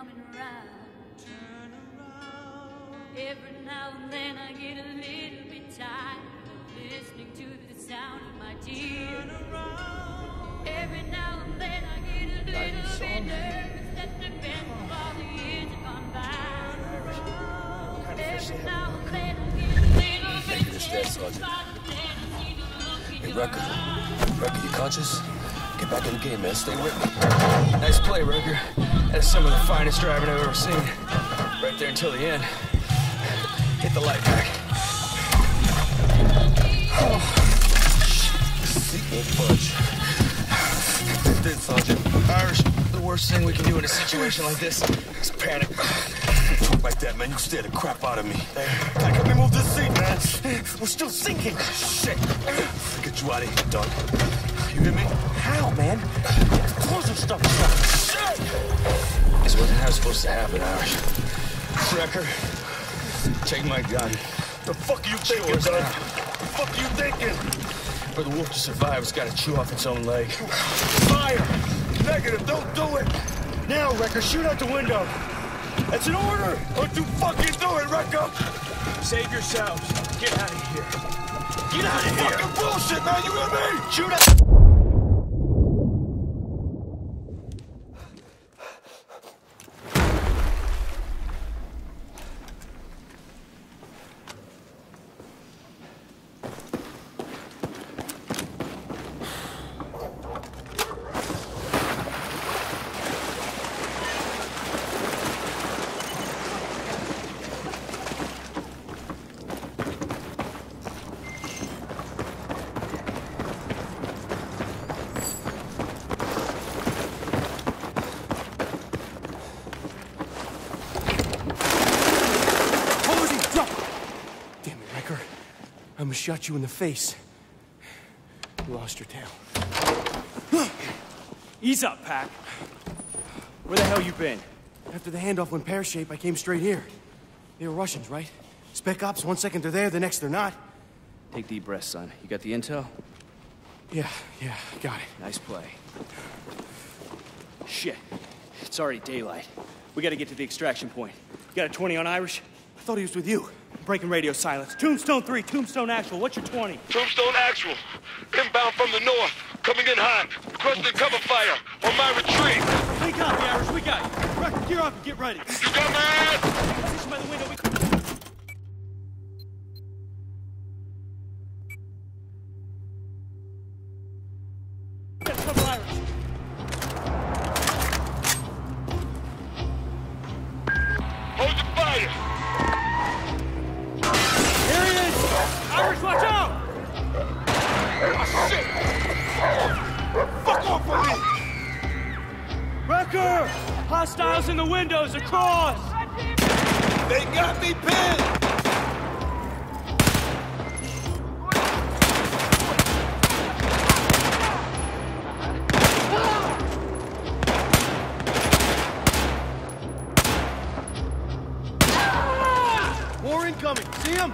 coming around. Turn around. Every now and then I get a little bit tired of listening to the sound of my tears. Turn around. Every now and then I get a little nervous that the best of all the years have gone by. Every now and then I get a little bit nervous about the you conscious? Get back in the game, man. Stay with me. Nice play, Roger. That's some of the finest driving I've ever seen. Right there until the end. Hit the light back. Shh, the seat won't budge. Dead, Sergeant. Irish, the worst thing we can do in a situation like this is panic. Talk like that, man. You scare the crap out of me. Hey, help me move this seat, man. We're still sinking. Shit. Get you out of here, dog. You hear me? How, man? Closing stuff shut. Shit! This wasn't how it was supposed to happen, Irish. Recker, take my gun. The fuck are you thinking, Yours now. The fuck you thinking? For the wolf to survive, it's got to chew off its own leg. Fire! Negative, don't do it! Now, Recker, shoot out the window! That's an order! Don't you fucking do it, Recker! Save yourselves. Get out of here. Get out of here! Fucking bullshit, man! You hear me? Shoot out. Hold it, drop! Damn it, Recker. Almost shot you in the face. You lost your tail. Ease up, Pac. Where the hell you been? After the handoff went pear-shaped, I came straight here. They were Russians, right? Spec ops, one second they're there, the next they're not. Take deep breaths, son. You got the intel? Yeah, yeah, got it. Nice play. Shit. It's already daylight. We gotta get to the extraction point. You got a 20 on Irish? I thought he was with you. Breaking radio silence. Tombstone 3, Tombstone Actual. What's your 20? Tombstone Actual. Inbound from the north. Coming in hot. Requesting cover fire on my retreat. Hey, copy, Irish. We got you. Recker, gear up and get ready. You got my ass? Position by the window. We... Hostiles in the windows across! They got me pinned. More incoming. See him?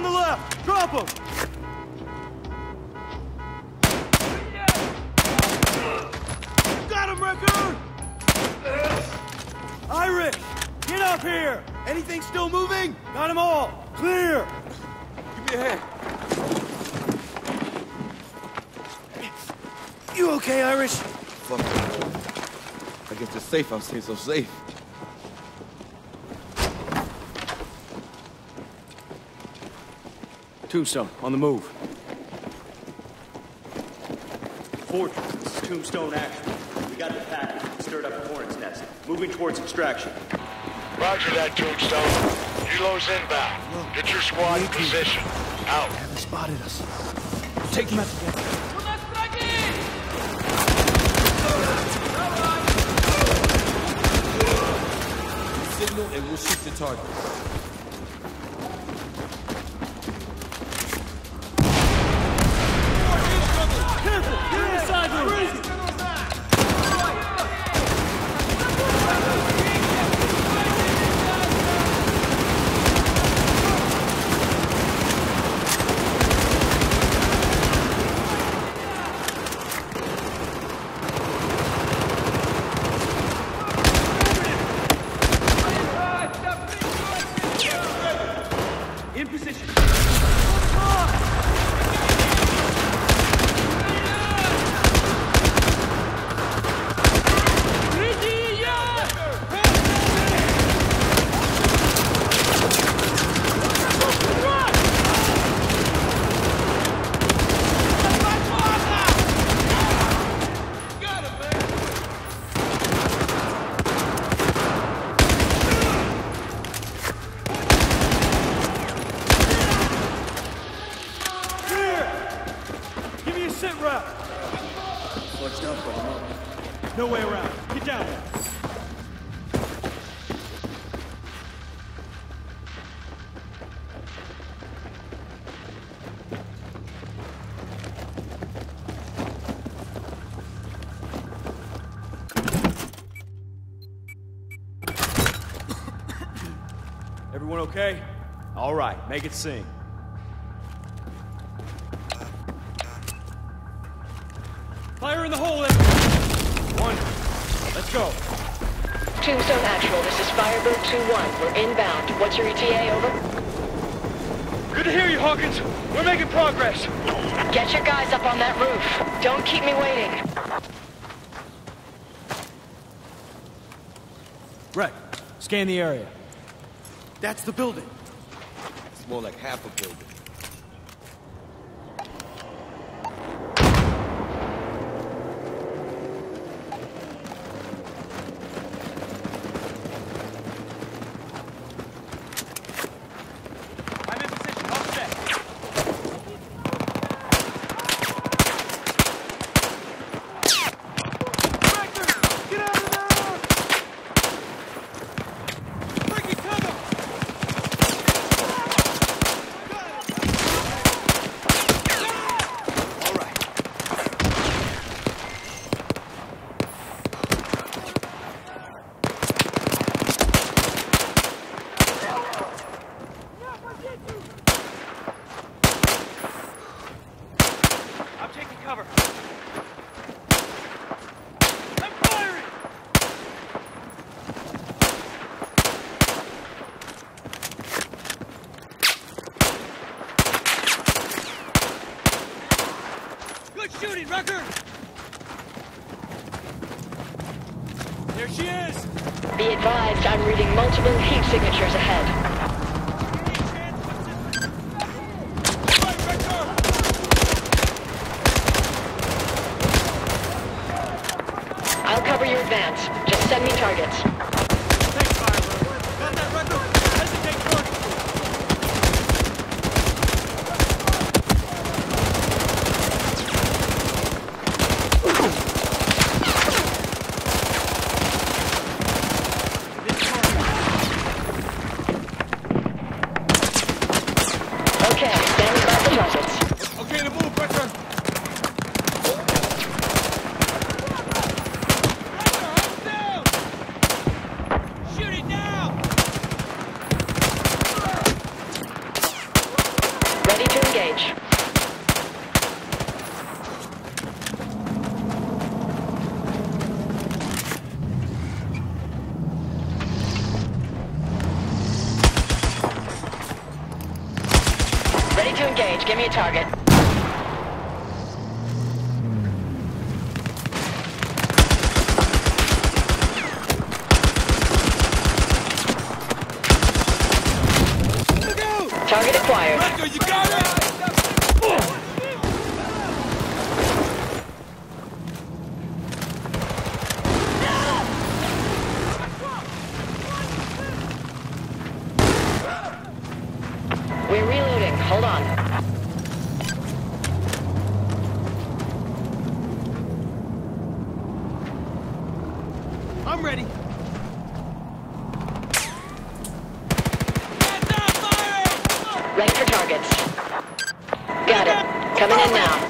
On the left. Drop them. Got him, Recker. Irish, get up here. Anything still moving? Got them all. Clear. Give me a hand. You okay, Irish? Fuck. I guess it's safe. I'll stay so safe. Tombstone, on the move. Fortress, this is Tombstone Actual. We got the package. Stirred up a hornet's nest. Moving towards extraction. Roger that, Tombstone. Helo's inbound. Get your squad in position. Out. Haven't spotted us. Take them out together. Signal and we'll shoot the target. Clutched up, but I'm up. No way around. Get down. Everyone okay? All right, make it sing. Fire in the hole, then. One. Let's go. Tombstone Actual, this is Firebird 2-1. We're inbound. What's your ETA, over? Good to hear you, Hawkins. We're making progress. Get your guys up on that roof. Don't keep me waiting. Rec, scan the area. That's the building. It's more like half a building. I'm in position. All set. I'm taking cover. I'm firing! Good shooting, Recker! There she is! Be advised, I'm reading multiple heat signatures ahead. I'll cover your advance. Just send me targets. Thanks. Got that, Recker? Hesitate first. Okay, standing by for targets. Okay to move, Recker. Shoot it now! Ready to engage. Ready to engage. Give me a target. Target acquired. Recker, you got it! We're reloading. Hold on. I'm ready. Ready for targets. Got it. Coming in now.